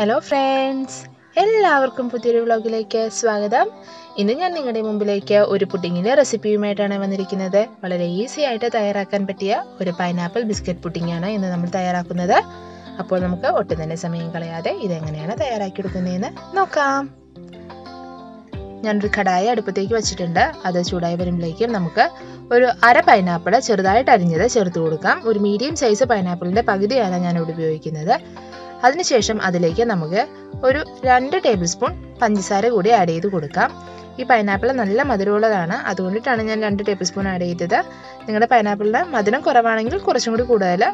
Hello friends എല്ലാവർക്കും പുതിയൊരു വ്ലോഗിലേക്ക് സ്വാഗതം. ഇന്ന് ഞാൻ നിങ്ങളുടെ മുമ്പിലേക്ക് ഒരു പുഡിങ്ങിന്റെ റെസിപ്പിയുമായിട്ടാണ് വന്നിരിക്കുന്നത്. വളരെ ഈസി ആയിട്ട് തയ്യാറാക്കാൻ പറ്റിയ ഒരു പൈനാപ്പിൾ ബിസ്ക്കറ്റ് പുഡിങ്ങാണ് ഇന്ന് നമ്മൾ തയ്യാറാക്കുന്നത്. അപ്പോൾ നമുക്ക് ഒട്ടും തന്നെ സമയം കളയാതെ ഇതെങ്ങനെയാണ് തയ്യാറാക്കിയെടുക്കുന്നതെന്ന് നോക്കാം. ഞാനൊരു കടായ അടുപ്പത്തേക്ക് വെച്ചിട്ടുണ്ട്. അത് ചൂടായി വരുമ്പോഴേക്കും നമുക്ക് ഒരു അര പൈനാപ്പിൾ ചെറുതായിട്ട് അരിഞ്ഞത് ചേർത്ത് കൊടുക്കാം. ഒരു മീഡിയം സൈസ് പൈനാപ്പിളിന്റെ പകുതിയാണ് ഞാനിവിടെ ഉപയോഗിക്കുന്നത്. അതിനുശേഷം അതിലേക്ക് നമുക്ക് ഒരു രണ്ട് ടേബിൾ സ്പൂൺ പഞ്ചസാര കൂടി ആഡ് ചെയ്ത് കൊടുക്കാം. ഈ പൈനാപ്പിൾ നല്ല മധുരമുള്ളതാണ്. അതുകൊണ്ടിട്ടാണ് ഞാൻ രണ്ട് ടേബിൾ സ്പൂൺ ആഡ് ചെയ്തത്. നിങ്ങളുടെ പൈനാപ്പിളിന് മധുരം കുറവാണെങ്കിൽ കുറച്ചും കൂടി കൂടുതൽ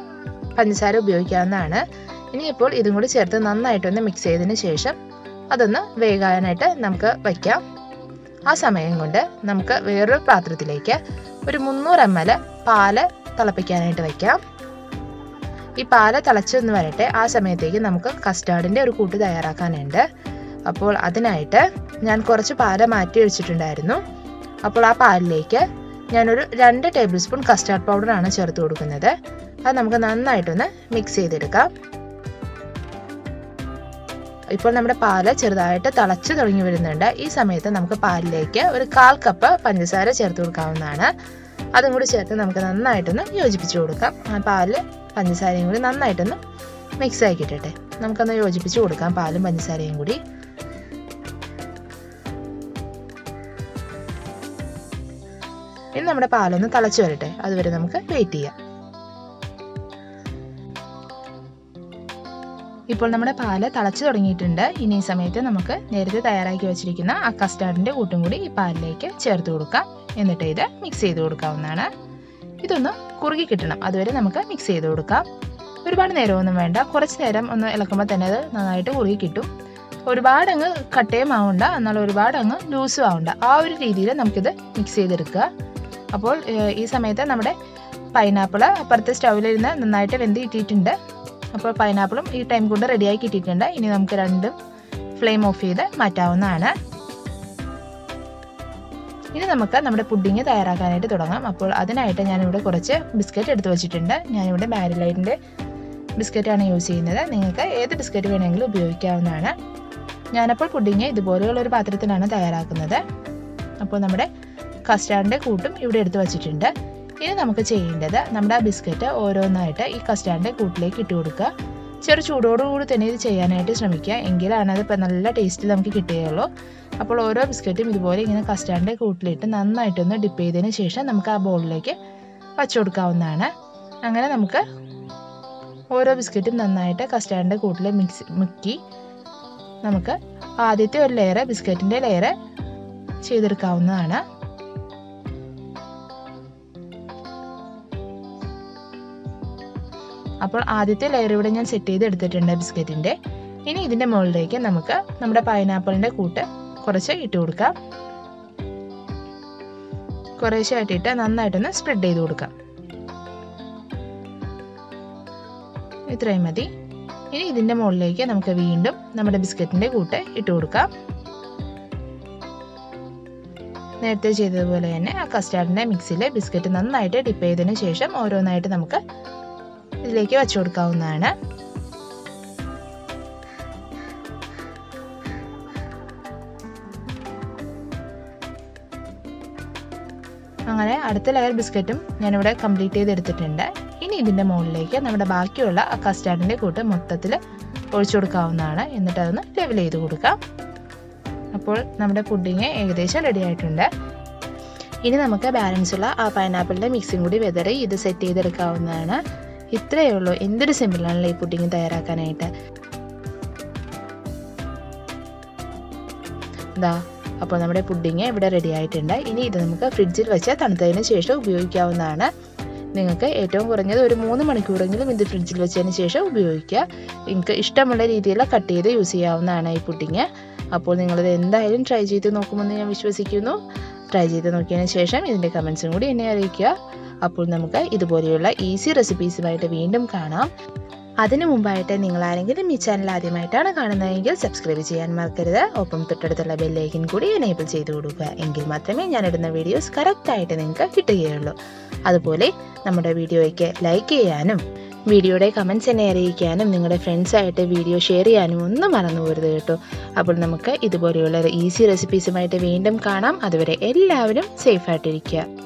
പഞ്ചസാര ഉപയോഗിക്കാവുന്നതാണ്. ഇനിയിപ്പോൾ ഇതും കൂടി ചേർത്ത് നന്നായിട്ടൊന്ന് മിക്സ് ചെയ്തതിന് ശേഷം അതൊന്ന് വേകാനായിട്ട് നമുക്ക് വയ്ക്കാം. ആ സമയം കൊണ്ട് നമുക്ക് വേറൊരു പാത്രത്തിലേക്ക് ഒരു മുന്നൂറ് എം എൽ പാൽ തിളപ്പിക്കാനായിട്ട് വയ്ക്കാം. ഈ പാല തിളച്ചൊന്ന് വരട്ടെ. ആ സമയത്തേക്ക് നമുക്ക് കസ്റ്റാർഡിന്റെ ഒരു കൂട്ട് തയ്യാറാക്കാനുണ്ട്. അപ്പോൾ അതിനായിട്ട് ഞാൻ കുറച്ച് പാല മാറ്റി വെച്ചിട്ടുണ്ടായിരുന്നു. അപ്പോൾ ആ പാലിലേക്ക് ഞാനൊരു രണ്ട് ടേബിൾ സ്പൂൺ കസ്റ്റാർഡ് പൗഡറാണ് ചേർത്ത് കൊടുക്കുന്നത്. അത് നമുക്ക് നന്നായിട്ടൊന്ന് മിക്സ് ചെയ്തെടുക്കാം. ഇപ്പോൾ നമ്മുടെ പാൽ ചെറുതായിട്ട് തിളച്ച് തുടങ്ങി വരുന്നുണ്ട്. ഈ സമയത്ത് നമുക്ക് പാലിലേക്ക് ഒരു കാൽ കപ്പ് പഞ്ചസാര ചേർത്ത് കൊടുക്കാവുന്നതാണ്. അതും കൂടി ചേർത്ത് നമുക്ക് നന്നായിട്ടൊന്ന് യോജിപ്പിച്ച് കൊടുക്കാം. ആ പാൽ പഞ്ചസാരയും കൂടി നന്നായിട്ടൊന്ന് മിക്സ് ആക്കിയിട്ടെ നമുക്കൊന്ന് യോജിപ്പിച്ച് കൊടുക്കാം പാലും പഞ്ചസാരയും കൂടി. ഇനി നമ്മുടെ പാലൊന്ന് തിളച്ച് വരട്ടെ. അതുവരെ നമുക്ക് വെയിറ്റ് ചെയ്യാം. ഇപ്പോൾ നമ്മുടെ പാൽ തിളച്ച് തുടങ്ങിയിട്ടുണ്ട്. ഇനി ഈ സമയത്ത് നമുക്ക് നേരത്തെ തയ്യാറാക്കി വെച്ചിരിക്കുന്ന ആ കസ്റ്റാർഡിന്റെ കൂട്ടും കൂടി ഈ പാലിലേക്ക് ചേർത്ത് കൊടുക്കാം. എന്നിട്ട് ഇത് മിക്സ് ചെയ്ത് കൊടുക്കാവുന്നതാണ്. ഇതൊന്ന് കുറുകി കിട്ടണം. അതുവരെ നമുക്ക് മിക്സ് ചെയ്ത് കൊടുക്കാം. ഒരുപാട് നേരമൊന്നും വേണ്ട. കുറച്ച് നേരം ഒന്ന് ഇളക്കുമ്പോൾ തന്നെ അത് നന്നായിട്ട് കുറുകി കിട്ടും. ഒരുപാട് അങ്ങ് കട്ടയും ആവണ്ട. എന്നാൽ ഒരുപാട് അങ്ങ് ലൂസും ആവണ്ട. ആ ഒരു രീതിയിൽ നമുക്കിത് മിക്സ് ചെയ്തെടുക്കുക. അപ്പോൾ ഈ സമയത്ത് നമ്മുടെ പൈനാപ്പിൾ അപ്പുറത്തെ സ്റ്റൗവിലിരുന്ന് നന്നായിട്ട് വെന്ത് കിട്ടിയിട്ടുണ്ട് അപ്പോൾ പൈനാപ്പിളും ഈ ടൈം കൊണ്ട് റെഡിയായി കിട്ടിയിട്ടുണ്ട്. ഇനി നമുക്ക് രണ്ടും ഫ്ലെയിം ഓഫ് ചെയ്ത് മാറ്റാവുന്നതാണ്. ഇനി നമുക്ക് നമ്മുടെ പുഡിങ് തയ്യാറാക്കാനായിട്ട് തുടങ്ങാം. അപ്പോൾ അതിനായിട്ട് ഞാനിവിടെ കുറച്ച് ബിസ്ക്കറ്റ് എടുത്തു വെച്ചിട്ടുണ്ട്. ഞാനിവിടെ മാരിലൈറ്റിന്റെ ബിസ്ക്കറ്റാണ് യൂസ് ചെയ്യുന്നത്. നിങ്ങൾക്ക് ഏത് ബിസ്ക്കറ്റ് വേണമെങ്കിലും ഉപയോഗിക്കാവുന്നതാണ്. ഞാനപ്പോൾ പുഡിങ് ഇതുപോലെയുള്ള ഒരു പാത്രത്തിലാണ് തയ്യാറാക്കുന്നത്. അപ്പോൾ നമ്മുടെ കസ്റ്റാർഡിന്റെ കൂട്ടും ഇവിടെ എടുത്തു വച്ചിട്ടുണ്ട്. ഇനി നമുക്ക് ചെയ്യേണ്ടത് നമ്മുടെ ആ ബിസ്ക്കറ്റ് ഓരോന്നായിട്ട് ഈ കസ്റ്റാർഡിന്റെ കൂട്ടിലേക്ക് ഇട്ട് കൊടുക്കുക. ചെറു ചൂടോടുകൂടി തന്നെ ഇത് ചെയ്യാനായിട്ട് ശ്രമിക്കുക. എങ്കിലാണ് അത് ഇപ്പം നല്ല ടേസ്റ്റിൽ നമുക്ക് കിട്ടുകയുള്ളൂ. അപ്പോൾ ഓരോ ബിസ്ക്കറ്റും ഇതുപോലെ ഇങ്ങനെ കസ്റ്റാർഡിന്റെ കൂട്ടിലിട്ട് നന്നായിട്ടൊന്ന് ഡിപ്പ് ചെയ്തതിന് ശേഷം നമുക്ക് ആ ബോളിലേക്ക് വച്ചു കൊടുക്കാവുന്നതാണ്. അങ്ങനെ നമുക്ക് ഓരോ ബിസ്ക്കറ്റും നന്നായിട്ട് കസ്റ്റാർഡിന്റെ കൂട്ടിൽ മിക്സ് മുക്കി നമുക്ക് ആദ്യത്തെ ഒരു ലെയർ ബിസ്ക്കറ്റിന്റെ ലെയർ ചെയ്തെടുക്കാവുന്നതാണ്. അപ്പോൾ ആദ്യത്തെ ലെയർ ഇവിടെ ഞാൻ സെറ്റ് ചെയ്ത് എടുത്തിട്ടുണ്ട് ബിസ്ക്കറ്റിന്റെ. ഇനി ഇതിന്റെ മുകളിലേക്ക് നമുക്ക് നമ്മുടെ പൈനാപ്പിളിന്റെ കൂട്ട് കുറച്ച് ഇട്ട് കൊടുക്കാം. കുറേശ്ശെ ആയിട്ടിട്ട് നന്നായിട്ടൊന്ന് സ്പ്രെഡ് ചെയ്ത് കൊടുക്കാം. ഇത്രയും മതി. ഇനി ഇതിന്റെ മുകളിലേക്ക് നമുക്ക് വീണ്ടും നമ്മുടെ ബിസ്ക്കറ്റിന്റെ കൂട്ട് ഇട്ട് കൊടുക്കാം. നേരത്തെ ചെയ്തതുപോലെ തന്നെ ആ കസ്റ്റാർഡിന്റെ മിക്സിയിൽ ബിസ്ക്കറ്റ് നന്നായിട്ട് ഡിപ്പ് ചെയ്തതിന് ശേഷം ഓരോന്നായിട്ട് നമുക്ക് ഇതിലേക്ക് വെച്ചു കൊടുക്കാവുന്നതാണ്. അങ്ങനെ അടുത്ത ലെയർ ബിസ്ക്കറ്റും ഞാനിവിടെ കംപ്ലീറ്റ് ചെയ്തെടുത്തിട്ടുണ്ട്. ഇനി ഇതിന്റെ മുകളിലേക്ക് നമ്മുടെ ബാക്കിയുള്ള ആ കസ്റ്റാർഡിന്റെ കൂട്ട് മൊത്തത്തിൽ ഒഴിച്ചു കൊടുക്കാവുന്നതാണ്. എന്നിട്ട് അതൊന്ന് ലെവൽ ചെയ്ത് കൊടുക്കാം. അപ്പോൾ നമ്മുടെ പുഡിങ് ഏകദേശം റെഡി ആയിട്ടുണ്ട്. ഇനി നമുക്ക് ബാലൻസ് ഉള്ള ആ പൈനാപ്പിളിന്റെ മിക്സും കൂടി വെതറി ഇത് സെറ്റ് ചെയ്തെടുക്കാവുന്നതാണ്. ഇത്രയേ ഉള്ളൂ. എന്തൊരു സിമ്പിളാണല്ലോ ഈ പുഡിങ് തയ്യാറാക്കാനായിട്ട്? ദാ അപ്പോൾ നമ്മുടെ പുഡിങ് ഇവിടെ റെഡി ആയിട്ടുണ്ട്. ഇനി ഇത് നമുക്ക് ഫ്രിഡ്ജിൽ വെച്ച് തണുത്തതിന് ശേഷം ഉപയോഗിക്കാവുന്നതാണ്. നിങ്ങൾക്ക് ഏറ്റവും കുറഞ്ഞത് ഒരു മൂന്ന് മണിക്കൂറെങ്കിലും ഇത് ഫ്രിഡ്ജിൽ വെച്ചതിന് ശേഷം ഉപയോഗിക്കുക. നിങ്ങൾക്ക് ഇഷ്ടമുള്ള രീതിയിൽ കട്ട് ചെയ്ത് യൂസ് ചെയ്യാവുന്നതാണ് ഈ പുഡിങ് അപ്പോൾ നിങ്ങളിത് എന്തായാലും ട്രൈ ചെയ്ത് നോക്കുമെന്ന് ഞാൻ വിശ്വസിക്കുന്നു. ട്രൈ ചെയ്ത് നോക്കിയതിന് ശേഷം ഇതിന്റെ കമൻസും കൂടി എന്നെ അറിയിക്കുക. അപ്പോൾ നമുക്ക് ഇതുപോലെയുള്ള ഈസി റെസിപ്പീസുമായിട്ട് വീണ്ടും കാണാം. അതിനു മുമ്പായിട്ട് നിങ്ങൾ ആരെങ്കിലും ഈ ചാനൽ ആദ്യമായിട്ടാണ് കാണുന്നതെങ്കിൽ സബ്സ്ക്രൈബ് ചെയ്യാൻ മറക്കരുത്. ഒപ്പം തൊട്ടടുത്തുള്ള ബെല്ലൈക്കൻ കൂടി എനേബിൾ ചെയ്ത് കൊടുക്കുക. എങ്കിൽ മാത്രമേ ഞാനിടുന്ന വീഡിയോസ് കറക്റ്റായിട്ട് നിങ്ങൾക്ക് കിട്ടുകയുള്ളൂ. അതുപോലെ നമ്മുടെ വീഡിയോയ്ക്ക് ലൈക്ക് ചെയ്യാനും വീഡിയോയുടെ കമൻസ് എന്നെ അറിയിക്കാനും നിങ്ങളുടെ ഫ്രണ്ട്സായിട്ട് വീഡിയോ ഷെയർ ചെയ്യാനും ഒന്നും മറന്നു പോരുത് കേട്ടോ. അപ്പോൾ നമുക്ക് ഇതുപോലെയുള്ള ഈസി റെസിപ്പീസുമായിട്ട് വീണ്ടും കാണാം. അതുവരെ എല്ലാവരും സേഫായിട്ടിരിക്കുക